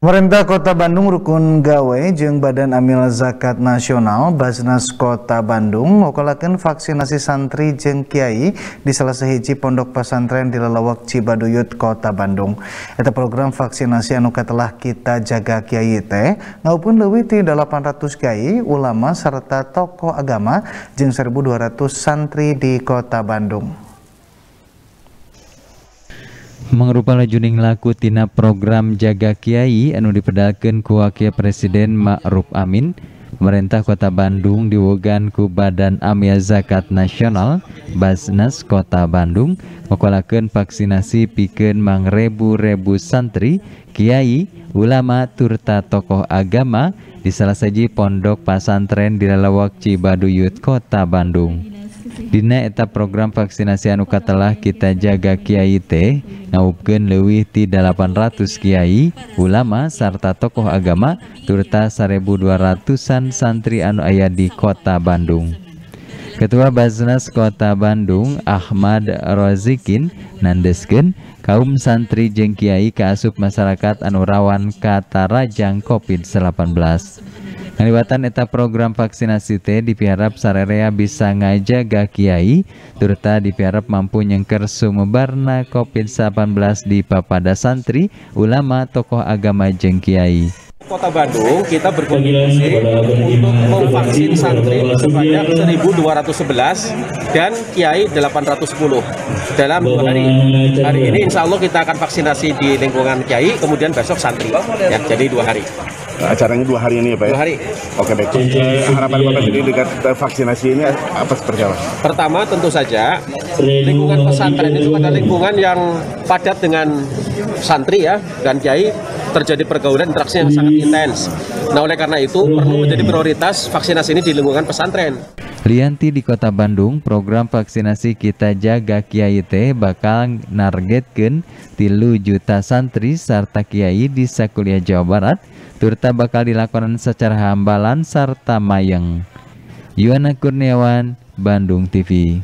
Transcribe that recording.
Pemerintah Kota Bandung Rukun Gawe jeung Badan Amil Zakat Nasional Basnas Kota Bandung ngokolakeun vaksinasi santri jeung kiai di salah sahiji pondok pesantren di Lelawak Cibaduyut Kota Bandung. Eta program vaksinasi anu telah kita jaga kiai teh ngaupun leuwih ti 800 kiai, ulama serta tokoh agama jeung 1200 santri di Kota Bandung. Mangrupa lajuning laku tina program jaga kiai anu dipedalkeun ku wakil presiden Ma'ruf Amin. Pemerintah kota Bandung diwogan ku Badan Amil Zakat Nasional Basnas Kota Bandung mengkolakeun vaksinasi pikeun mangrebu-rebu santri kiai ulama turta tokoh agama di salah saji pondok pasantren di Lalawak Cibaduyut Kota Bandung Dina eta program vaksinasi anu telah kita jaga kiai teh ngaupkeun leuwih ti 800 kiai, ulama sarta tokoh agama turta 1200-an santri anu aya di Kota Bandung. Ketua Basnas Kota Bandung Ahmad Rozikin nandeskeun kaum santri jeung kiai kaasup masyarakat anu rawan katarajang COVID-19. Ngalibatan eta program vaksinasi teh dipiharap sarerea bisa ngajaga kiai turta dipiharap mampu nyengker sumebarna COVID-19 di papada santri, ulama, tokoh agama jeung kiai. Kota Bandung kita berkontribusi untuk memvaksin santri sebanyak 1.211 dan kiai 810 dalam dua hari. Hari ini insya Allah kita akan vaksinasi di lingkungan kiai, kemudian besok santri. Ya, jadi dua hari. Acaranya dua hari ini ya Pak ya? Dua hari. Oke baik. Harapan Bapak sendiri dengan vaksinasi ini apa seperti apa? Pertama tentu saja lingkungan pesantren itu adalah lingkungan yang padat dengan santri ya dan kiai terjadi pergaulan interaksi yang sangat intens. Nah oleh karena itu perlu menjadi prioritas vaksinasi ini di lingkungan pesantren. Lianti di Kota Bandung, program vaksinasi Kita Jaga Kiai teh bakal nargetkeun tilu juta santri serta kiai di Sakuliah Jawa Barat turta bakal dilakukan secara hambalan serta mayeng. Yuana Kurniawan, Bandung TV.